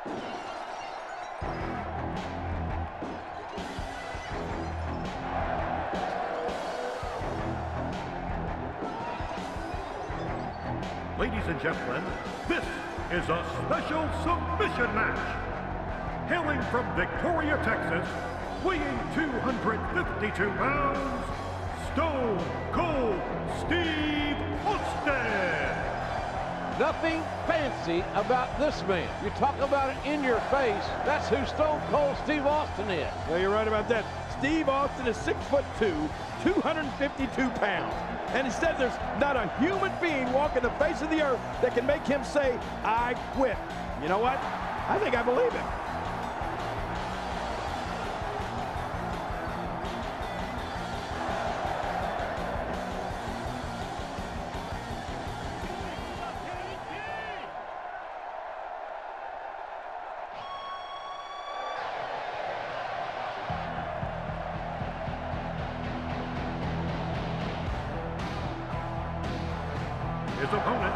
Ladies and gentlemen, this is a special submission match. Hailing from Victoria, Texas, weighing 252 pounds, Stone Cold Steve. Nothing fancy about this man. You talk about it in your face. That's who Stone Cold Steve Austin is. Well, you're right about that. Steve Austin is six foot two, 252 pounds. And he instead, there's not a human being walking the face of the earth that can make him say, I quit. You know what? I think I believe him. His opponent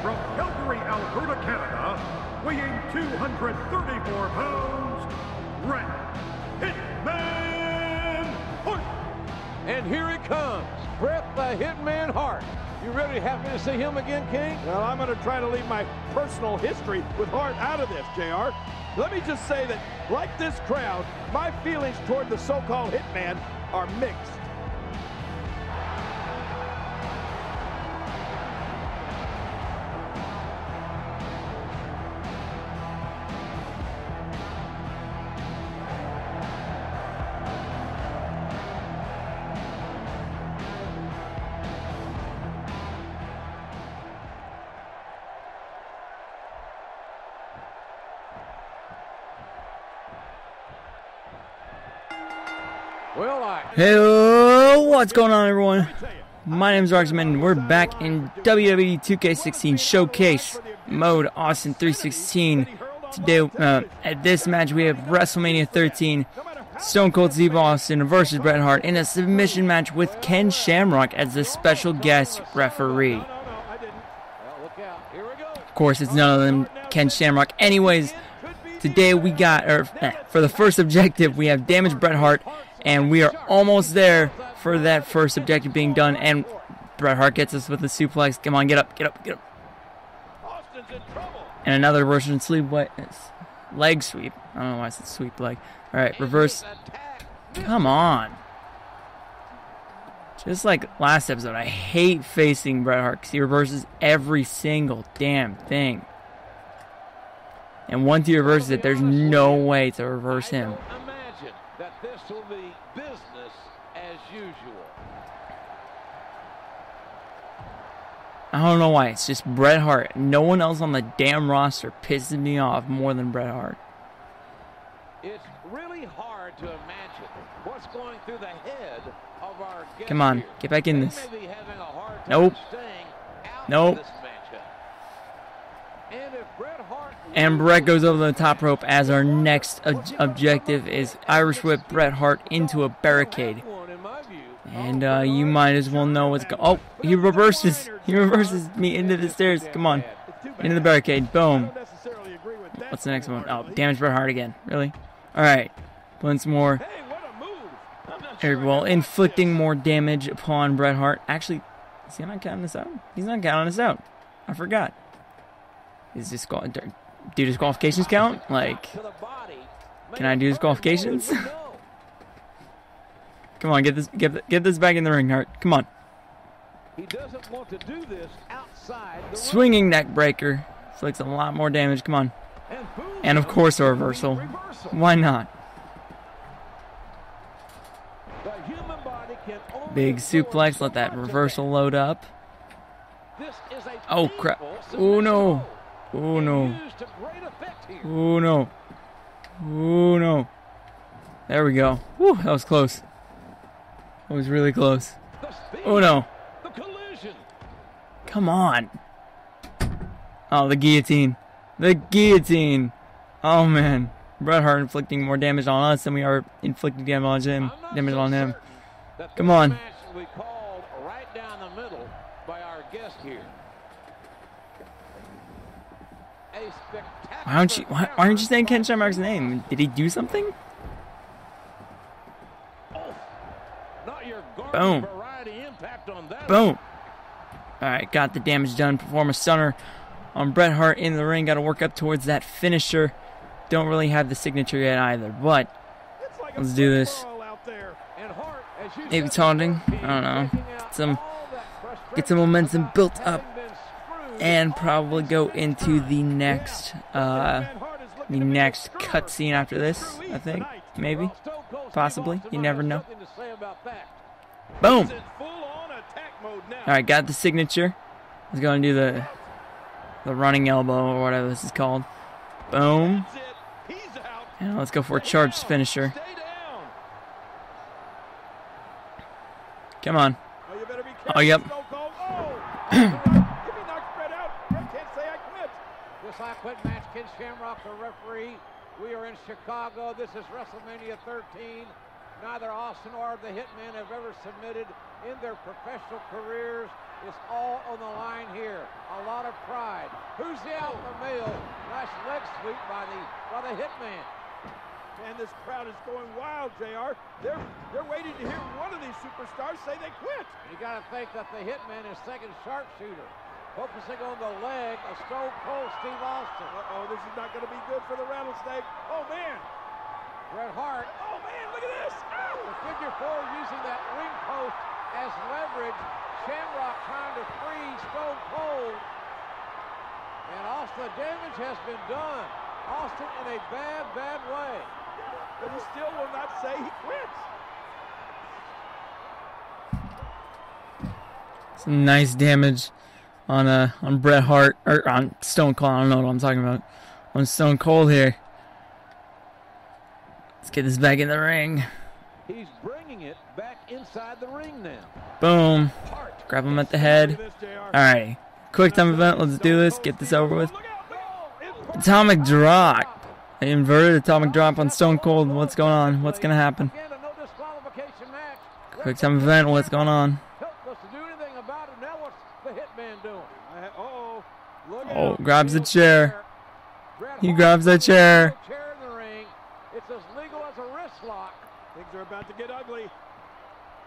from Calgary, Alberta, Canada, weighing 234 pounds, Bret Hitman Hart. And here he comes, Bret the Hitman Hart. You really happy to see him again, King? Well, I'm going to try to leave my personal history with Hart out of this, JR. Let me just say that, like this crowd, my feelings toward the so-called hitman are mixed. Hey, what's going on, everyone? My name is Marksman. We're back in WWE 2K16 Showcase mode, Austin 316. Today, uh, at this match, we have WrestleMania 13, Stone Cold Steve Austin versus Bret Hart in a submission match with Ken Shamrock as the special guest referee. Of course, it's none of them Ken Shamrock. Anyways, today we got, or eh, for the first objective, we have damaged Bret Hart, and we are almost there for that first objective being done. And Bret Hart gets us with a suplex. Come on, get up, get up, get up. Austin's in trouble. And another Russian sleep leg, leg sweep. I don't know why I said sweep leg. All right, reverse. Come on. Just like last episode, I hate facing Bret Hart because he reverses every single damn thing. And once he reverses it, there's no way to reverse him. I don't that this will be business as usual. I don't know why. It's just Bret Hart. No one else on the damn roster pisses me off more than Bret Hart. It's really hard to imagine what's going through the head of our Come on, here. get back in They this. may be having a hard time Nope. Nope. this matchup. And if Bret Hart And Bret goes over the top rope as our next ob- objective is Irish Whip Bret Hart into a barricade. And uh, you might as well know what's going. Oh, he reverses. He reverses me into the stairs. Come on, into the barricade. Boom. What's the next one? Oh, damage Bret Hart again. Really? All right. Once more. Well, inflicting more damage upon Bret Hart. Actually, is he not counting this out? He's not counting this out. I forgot. Is this do do disqualifications count? Like, to the body. Can I do disqualifications? Come on, get this, get, get this back in the ring, Hart. Come on. He doesn't want to do this outside the. Swinging neck breaker. Inflicts a lot more damage. Come on. And, of course, a reversal. Why not? The human body can only Big suplex. Let that reversal load up. This is a Oh, crap. Oh, no. Oh, no. Oh, no. Oh, no. There we go. Whew, that was close. That was really close. Oh, no. Come on. Oh, the guillotine. The guillotine. Oh, man. Bret Hart inflicting more damage on us than we are inflicting damage on him. Damage on him. Come on. match will be called right down the middle by our guest here. a spectacular Why don't you? Why, aren't you saying Ken Shamrock's name? Did he do something? Boom. Boom. All right, got the damage done. Perform a stunner on Bret Hart in the ring. Got to work up towards that finisher. Don't really have the signature yet either, but Let's do this. Maybe taunting. I don't know. Get some- get some momentum built up and probably go into the next uh Bret Hart is looking the next cutscene after this. I think maybe. Well, Stone Cold Steve Possibly. You never know. something to say about that. Boom. He's in full-on attack mode now. All right, got the signature. Let's go and do the the running elbow or whatever this is called. Boom. That's it. He's out. And let's go for a charged finisher. Come on. You better be Oh, yep. careful, Stone Cold. Oh. if he knocks Bret out, Bret can't say I quit. This I quit match, Ken Shamrock, the referee. We are in Chicago. This is WrestleMania 13. Neither Austin or the Hitman have ever submitted in their professional careers. It's all on the line here. A lot of pride. Who's the alpha male? Nice leg sweep by the by the Hitman. Man, this crowd is going wild, JR. They're they're waiting to hear one of these superstars say they quit. You got to think that the Hitman is second sharpshooter, focusing on the leg of Stone Cold Steve Austin. Uh-oh, this is not going to be good for the rattlesnake. Oh, man. Bret Hart Oh, man, look at this. Ow. The figure four using that ring post as leverage. Shamrock trying to free Stone Cold. And Austin, the damage has been done. Austin in a bad, bad way. But he still will not say he quits. Some nice damage on uh on Bret Hart or on Stone Cold. I don't know what I'm talking about. On Stone Cold here. Let's get this back in the ring. He's bringing it back inside the ring now. Boom. Grab him at the head. Look at this, JR. Alright. Quick time event. Let's do this. Get this over with. Look out, look out. It's Atomic drop. Inverted atomic drop on Stone Cold. What's going on? What's gonna happen? Again, a no disqualification match. Quick time event. What's going on? Helpless to do anything about it. Now what's the Hitman doing? Uh, Uh-oh. Look Oh, out. Grabs the chair. He grabs that chair. Chair the ring. It's as legal as a wrist lock. Things are about to get ugly.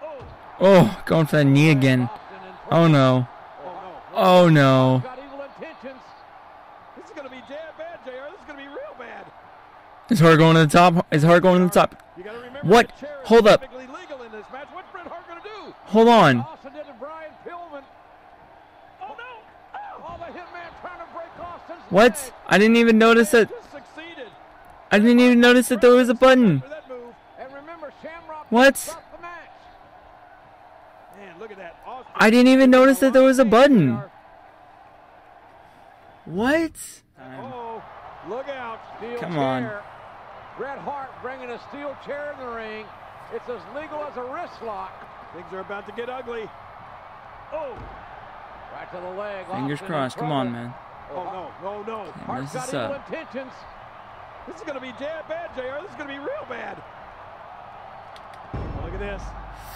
Oh, Oh, going for the knee again. Oh no. oh no. No. Got evil intentions. This is going to be bad, JR. This is going to be real bad. Is Hart going to the top? Is Hart going to the top? You got to remember What? chair Hold up. Hold legal in this match. What's Bret Hart going to do? Hold on. Austin did to Brian Pillman. Oh no. Oh. Oh, the Hitman trying to break Austin's What? I didn't even notice that. I didn't even notice that there was a button. For that move. And remember, Shamrock What? stopped the match. Man, look at that. Austin. I didn't even notice that there was a button. What? Oh, look out. Steel Come chair. on. Bret Hart bringing a steel chair in the ring. It's as legal as a wrist lock. Things are about to get ugly. Oh. Right to the leg. Fingers Austin crossed. Come on, man. Oh no. Oh no. Hart's got is evil up. Uh, intentions. This is going to be bad, JR. This is going to be real bad. Look at this.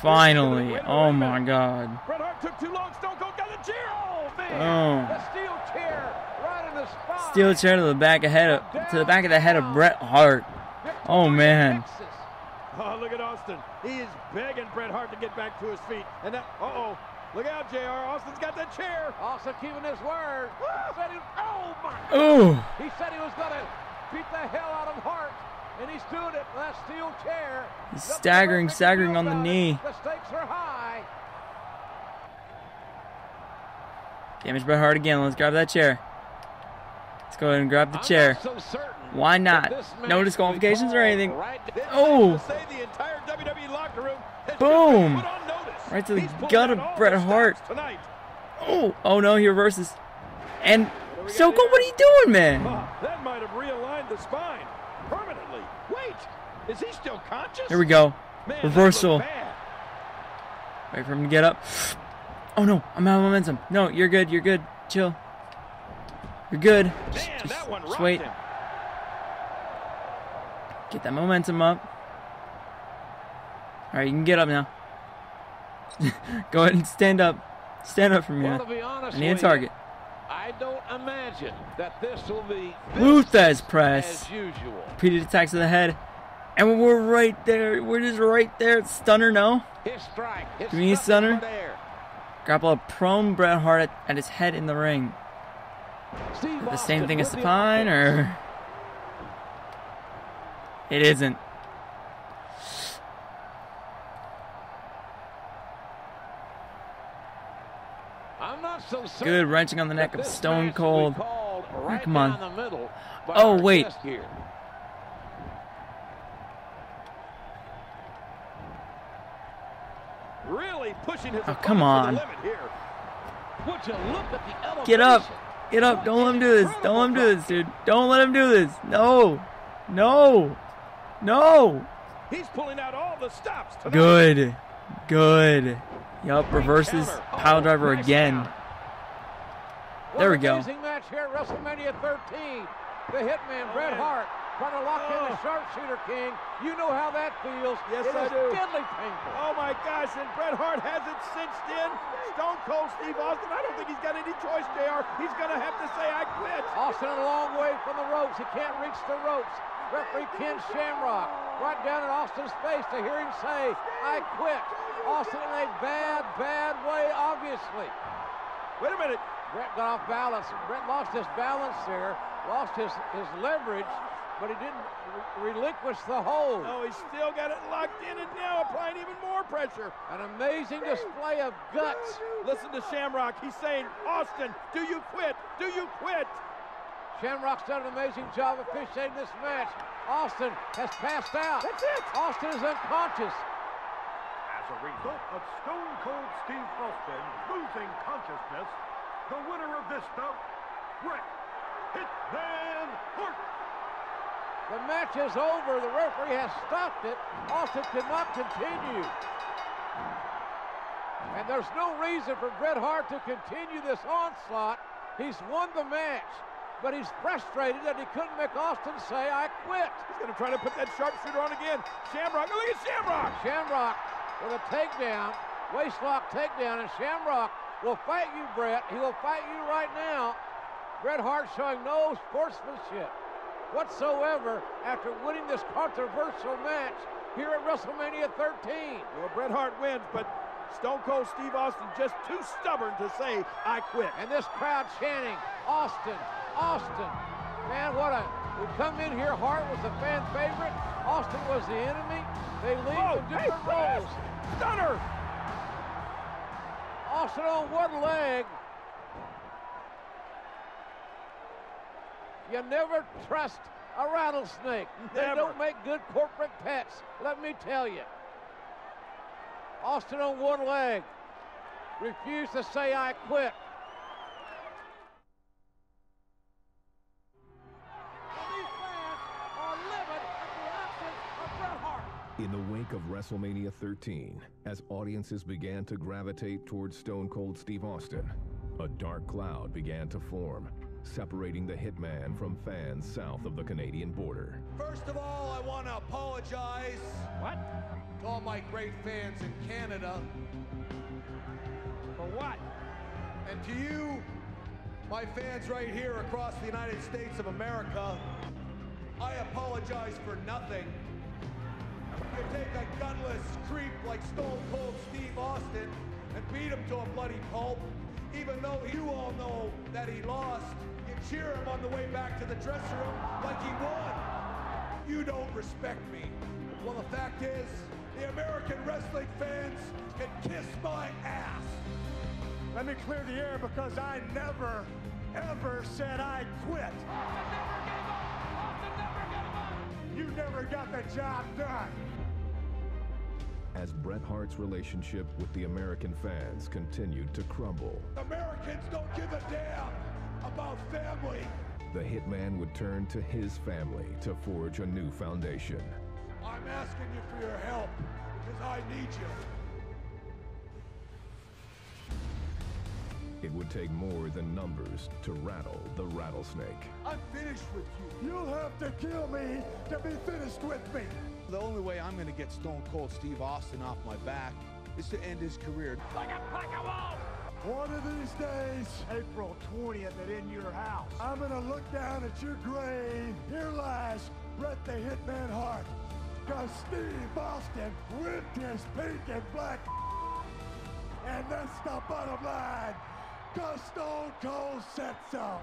Finally. Oh my god. Bret Hart took too long. Stone Cold got the chair. Oh man. Oh. The steel chair right in the spine. Steel chair to the back of head of, to the back of the head of Bret Hart. Oh, man. Oh, look at Austin. He is begging Bret Hart to get back to his feet. And that, uh-oh. Look out, JR. Austin's got that chair. Austin keeping his word. He said he, oh my! Ooh. He said he was gonna beat the hell out of Hart, and he's doing it. with That steel chair. He's Nothing staggering, staggering on the knee. The stakes are high. Damage by Hart again. Let's grab that chair. Let's go ahead and grab the I'm chair. not so certain Why not? that this match No disqualifications or anything. Right Oh. Say the entire WWE locker room has Boom. Been put on notice. Right to the gut of Bret Hart. Oh. Oh no, he reverses. And we Stone got Cold, here? what are you doing, man? Oh, that might have realigned the spine permanently. Wait, is he still conscious? Here we go. Man, Reversal. Wait for him to get up. Oh no, I'm out of momentum. No, you're good. You're good. Chill. You're good. Just, Man, just, just wait. him. Get that momentum up. All right, you can get up now. Go ahead and stand up. Stand up for me. Well, man. to be honest I need a target. I don't imagine that this will be Lou Thesz as press. usual. Repeated attacks to the head. And we're right there. We're just right there. Stunner, no? His strike. His need stuff in Stunner? Grapple a prone Bret Hart at, at his head in the ring. Steve The Austin same thing as the pine, or it isn't. I'm not so certain Good wrenching on the neck of Stone Cold. right come on. the middle Oh, wait. Here. Really pushing his Oh, come on. Would you look at the? Get up. Get up. Don't let him do this. Don't let him do this, dude. Don't let him do this. No. No. No. He's pulling out all the stops tonight. Good. Good. Yup, reverses pile oh, driver Nice again. Count. There we an go. Amazing match here at WrestleMania 13. The Hitman oh, Bret. Hart trying to lock in the Oh. sharpshooter king. You know how that feels. Yes, It I is do. deadly painful. Oh my gosh, and Bret Hart has it cinched in. Stone Cold Steve Austin, I don't think he's got any choice, JR. He's going to have to say, I quit. Austin a long way from the ropes. He can't reach the ropes. Referee Ken Shamrock right down in Austin's face to hear him say, I quit. Austin in a bad, bad way, obviously. Wait a minute. Bret got off balance. Bret lost his balance there, lost his, his leverage, but he didn't re- relinquish the hold. Oh, he still got it locked in and now applying even more pressure. An amazing display of guts. Listen to Shamrock. He's saying, Austin, do you quit? Do you quit? Shamrock's done an amazing job officiating this match. Austin has passed out. That's it. Austin is unconscious. As a result of Stone Cold Steve Austin losing consciousness, the winner of this bout, Bret Hitman Hart. The match is over. The referee has stopped it. Austin cannot continue. And there's no reason for Bret Hart to continue this onslaught. He's won the match, but he's frustrated that he couldn't make Austin say, I quit. He's going to try to put that sharpshooter on again. Shamrock, look at Shamrock. Shamrock with a takedown, waistlock takedown, and Shamrock will fight you, Bret. He will fight you right now. Bret Hart showing no sportsmanship whatsoever after winning this controversial match here at WrestleMania 13. Well, Bret Hart wins, but Stone Cold Steve Austin just too stubborn to say, I quit. And this crowd chanting, Austin, Austin. Man, what a, we come in here, Hart was the fan favorite, Austin was the enemy. They leave Whoa, in different press. roles. Stunner. Austin on one leg. You never trust a rattlesnake. They don't make good corporate pets, let me tell you. Austin on one leg. Refused to say I quit. In the wake of WrestleMania 13, as audiences began to gravitate towards Stone Cold Steve Austin, a dark cloud began to form, separating the hitman from fans south of the Canadian border. First of all, I want to apologize What? to all my great fans in Canada. For what? And to you, my fans right here across the United States of America, I apologize for nothing. You take a gunless creep like Stone Cold Steve Austin and beat him to a bloody pulp, even though you all know that he lost. You cheer him on the way back to the dressing room like he won. You don't respect me. Well, the fact is, the American wrestling fans can kiss my ass. Let me clear the air because I never, ever said I quit. Austin never gave up. Austin never gave up. You never got the job done. As Bret Hart's relationship with the American fans continued to crumble, Americans don't give a damn about family. the hitman would turn to his family to forge a new foundation. I'm asking you for your help because I need you. It would take more than numbers to rattle the rattlesnake. I'm finished with you. You'll have to kill me to be finished with me. The only way I'm going to get Stone Cold Steve Austin off my back is to end his career. Like a pack of wolves! One of these days, April 20th at In Your House, I'm gonna look down at your grave. Here lies Bret the Hitman Hart. Cause Steve Austin whipped his pink and black. And that's the bottom line. Cause Stone Cold said so.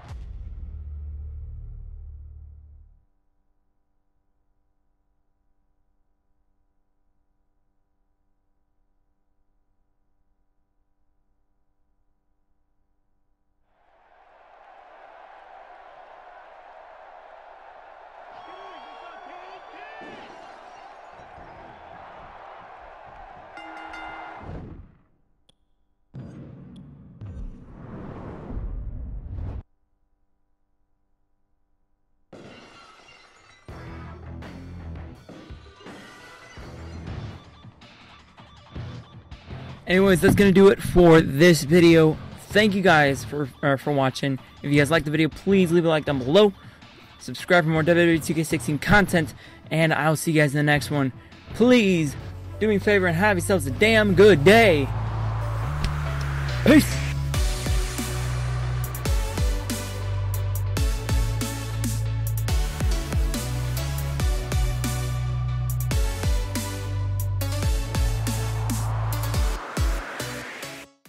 Anyways, that's gonna do it for this video. Thank you guys for uh, for watching. If you guys liked the video, please leave a like down below. Subscribe for more WWE 2K16 content, and I'll see you guys in the next one. Please do me a favor and have yourselves a damn good day. Peace.